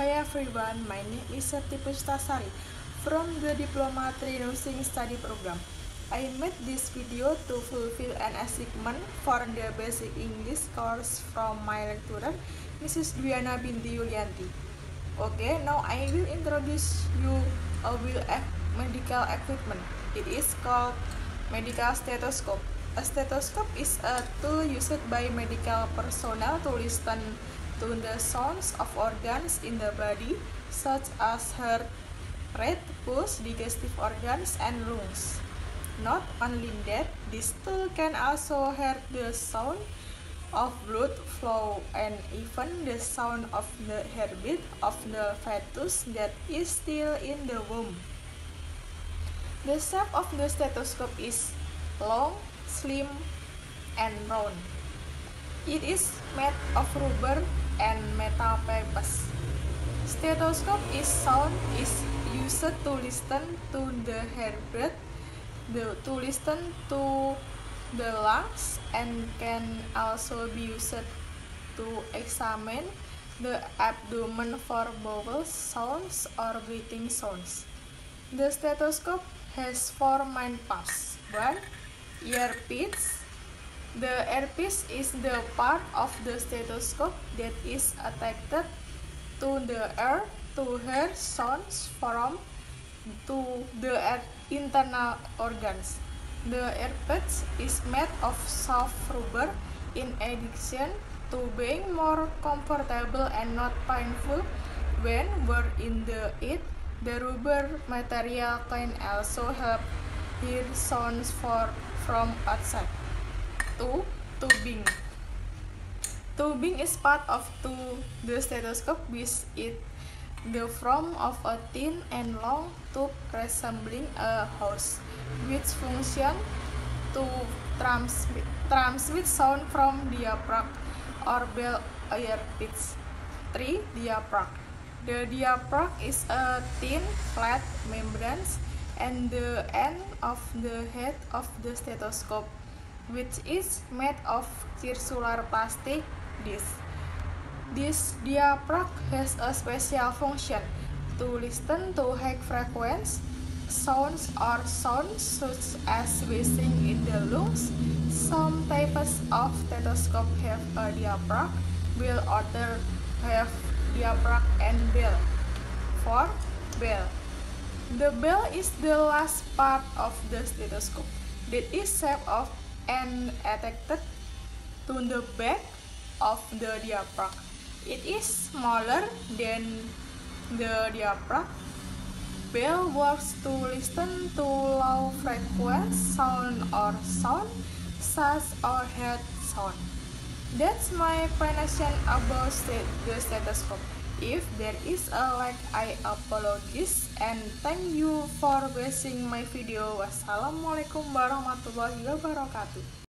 Hi everyone, my name is Serti Pustasari from the Diploma 3 Nursing Study Program. I made this video to fulfill an assignment for the basic English course from my lecturer, Mrs. Dwiana Binti Yulianti. Okay, now I will introduce you a will medical equipment. It is called medical stethoscope. A stethoscope is a tool used by medical personnel to listen to the sounds of organs in the body, such as heart rate, pulse, digestive organs, and lungs. Not only that, this tool can also hear the sound of blood flow and even the sound of the heartbeat of the fetus that is still in the womb. The shape of the stethoscope is long, slim, and round. It is made of rubber and metal pipes. Stethoscope is sound is used to listen to the heartbeat, the, to listen to the lungs, and can also be used to examine the abdomen for bowel sounds or breathing sounds. The stethoscope has four main parts. One, earpiece, the earpiece is the part of the stethoscope that is attached to the ear to hear sounds from to the internal organs. The earpiece is made of soft rubber in addition to being more comfortable and not painful when wear in the it. The rubber material can also help hear sounds for, from outside. 2. Tubing Tubing is part of to the stethoscope with it the form of a thin and long tube resembling a hose, which function to transmit, transmit sound from diaphragm or bell earpiece. 3. Diaphragm The diaphragm is a thin, flat membrane and the end of the head of the stethoscope which is made of circular plastic disc. This diaphragm has a special function to listen to high frequency sounds or sounds such as wheezing in the lungs. Some types of stethoscope have a diaphragm, while others have diaphragm and bell. 4. Bell The bell is the last part of the stethoscope that is shaped of and attached to the back of the diaphragm. It is smaller than the diaphragm. Bell works to listen to low frequency sound or sound such or head sound. That's my explanation about the stethoscope. If there is a lag, I apologize and thank you for watching my video. Wassalamualaikum warahmatullahi wabarakatuh.